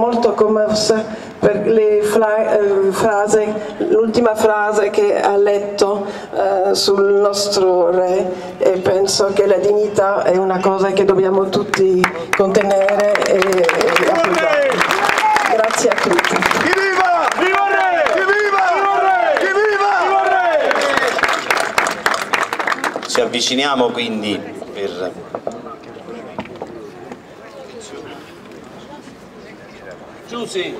molto commossa per fra, eh, frase, l'ultima frase che ha letto eh, sul nostro re e penso che la dignità è una cosa che dobbiamo tutti contenere e, e applicare. Grazie a tutti. Chi viva! Viva il re! Chi viva! Viva il re! Chi viva! Viva il re! Ci avviciniamo quindi per Giussi.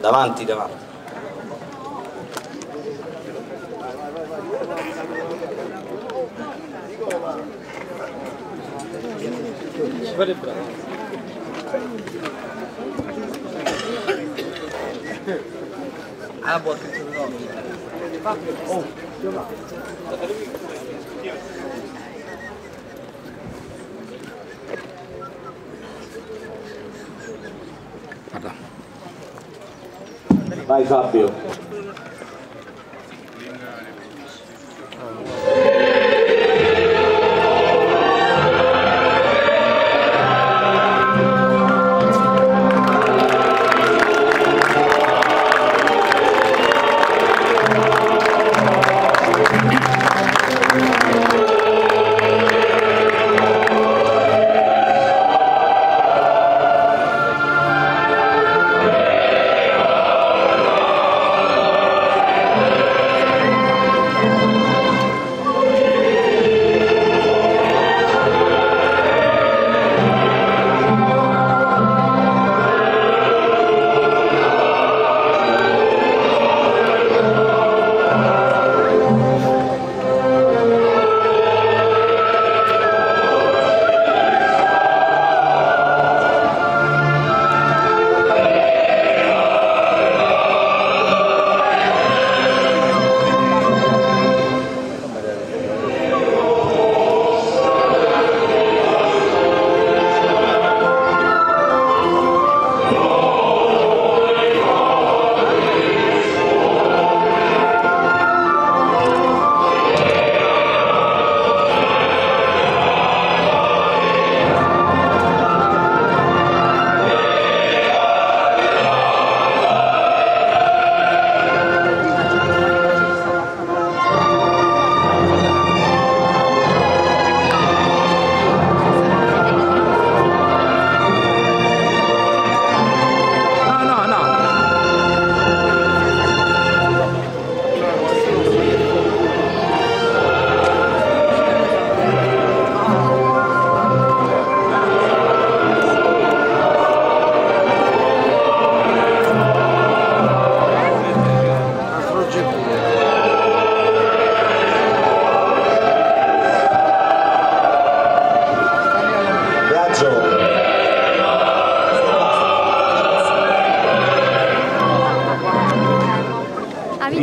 Davanti, davanti. Il bravo. Ah, buon Oh, Vai Fabio. Prima del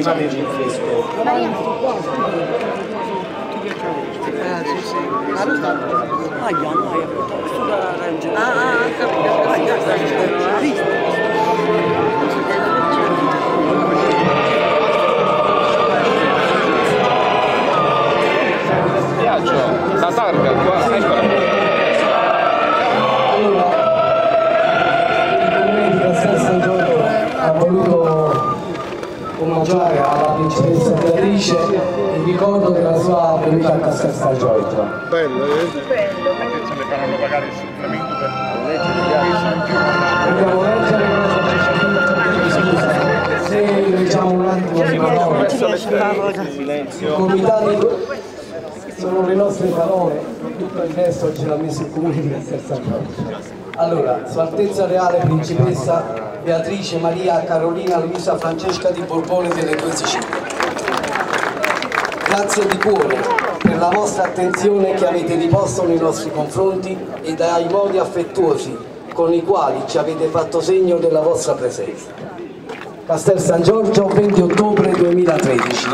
minimamente in fresco. Ayağını ayakta Ah da önceden. ah kapıda. Ayakta tuttu. Omaggiare alla principessa Beatrice in ricordo della sua venuta a Castel San Giorgio. Bello, eh? Perché ce ne faranno pagare il supplemento per Dobbiamo leggere scusa, se leggiamo un attimo le parole. I comitati sono le nostre parole, tutto il resto ce l'ha messo il comune di Castel San Giorgio. Allora, Sua Altezza Reale Principessa Beatrice Maria Carolina Luisa Francesca di Borbone delle due Sicilie. Grazie di cuore per la vostra attenzione che avete riposto nei nostri confronti e dai modi affettuosi con i quali ci avete fatto segno della vostra presenza. Castel San Giorgio, 20 ottobre 2013.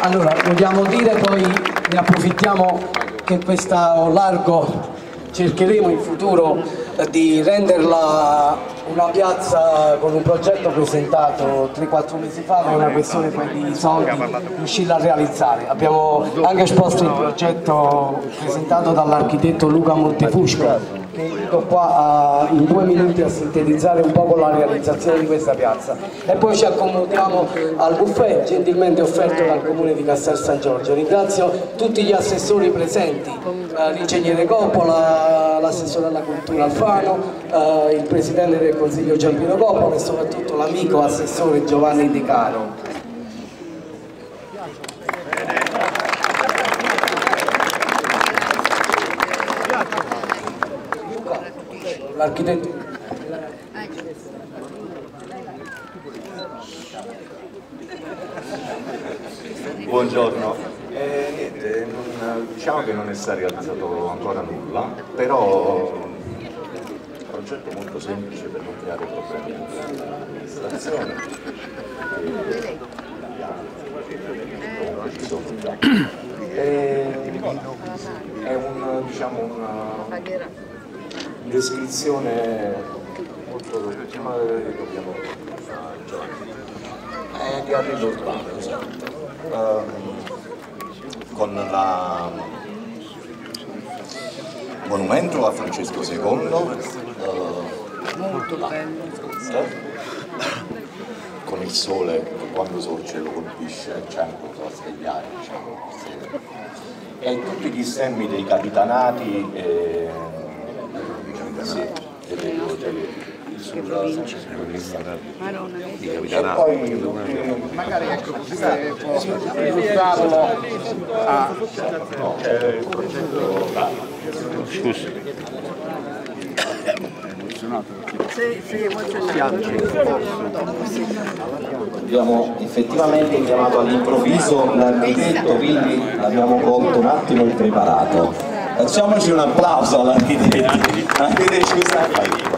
Allora, vogliamo dire poi, ne approfittiamo che questo largo cercheremo in futuro di renderla una piazza con un progetto presentato 3-4 mesi fa, ma è una questione poi di soldi, riuscirla a realizzare. Abbiamo anche esposto il progetto presentato dall'architetto Luca Montefusco che qua a, in due minuti a sintetizzare un po' la realizzazione di questa piazza e poi ci accomodiamo al buffet gentilmente offerto dal comune di Castel San Giorgio. Ringrazio tutti gli assessori presenti, eh, l'ingegnere Coppola, l'assessore alla cultura Alfano, eh, il presidente del consiglio Giampino Coppola e soprattutto l'amico assessore Giovanni De Caro. L'architetto Buongiorno, Eh, niente, non- diciamo che non è stato realizzato ancora nulla, però un progetto molto semplice per non creare problemi all'amministrazione. E- comunque ci sono già. E- È un, diciamo, una descrizione molto ma dobbiamo è di arrivo urbano sì. Ehm, con la monumento a Francesco II molto bello con il sole che quando sorge lo colpisce c'è anche un po' a svegliare diciamo e tutti gli stemmi dei capitanati e, sì, e e poi Magari ecco, se può illustrarlo a... il progetto Abbiamo effettivamente chiamato all'improvviso l'architetto, quindi l'abbiamo colto un attimo impreparato. Facciamoci un applauso all'architetto, anche dei scusati.